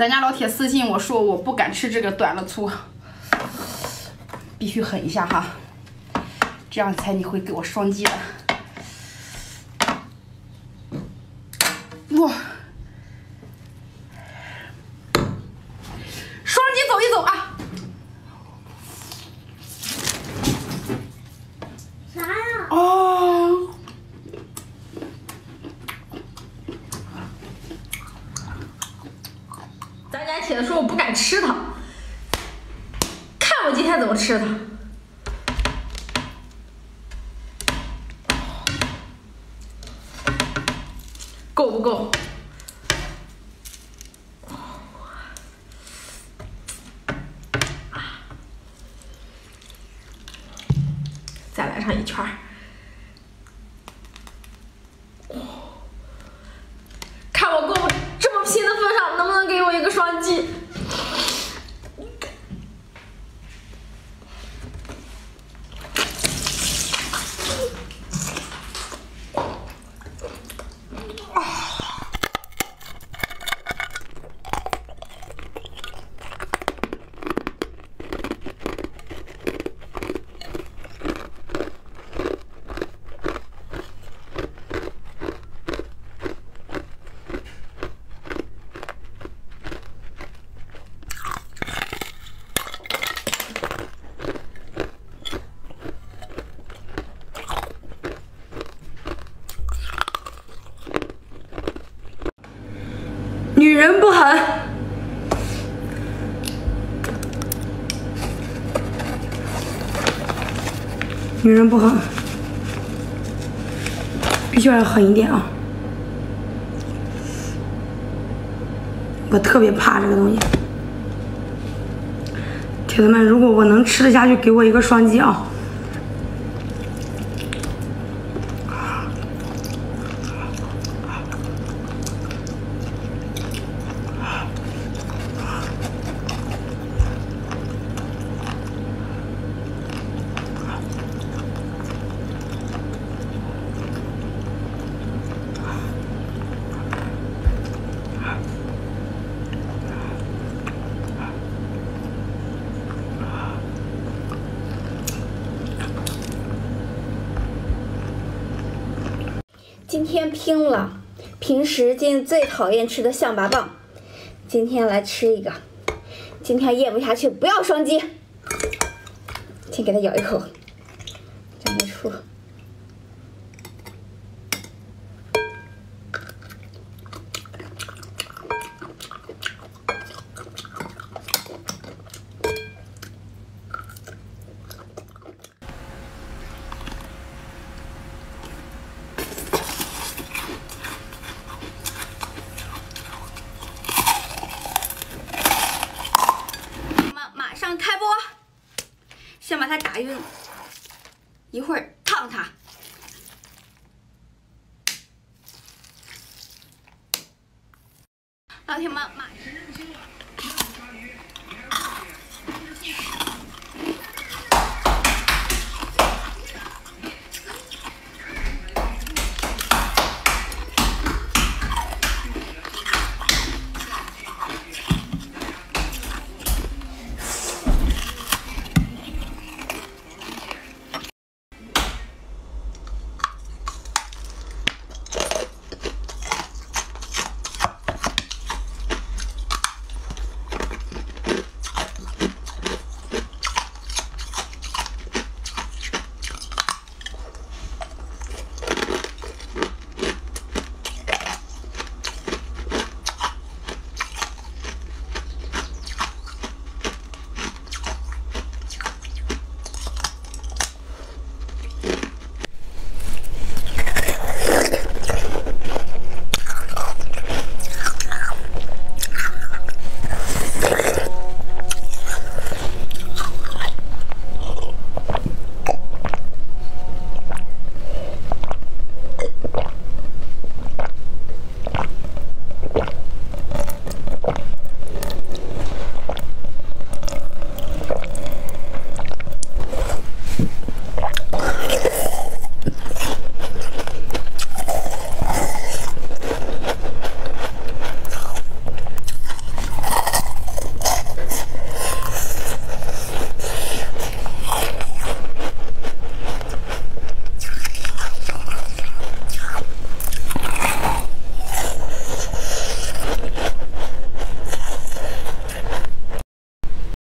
咱家老铁私信我说我不敢吃这个短了粗，必须狠一下哈，这样才你会给我双击的。哇！双击走一走啊！啥呀？哦。咱家铁子说我不敢吃它，看我今天怎么吃它。够不够？再来上一圈儿。看我够不这么拼的份上，能不能给我一个双击？女人不狠，女人不狠，必须要狠一点啊！我特别怕这个东西。铁子们，如果我能吃得下去，给我一个双击啊！今天拼了，平时进最讨厌吃的象拔蚌，今天来吃一个。今天咽不下去，不要双击，先给它咬一口，真没出。马马上开播，先把它打晕，一会儿烫它。老铁们，马上。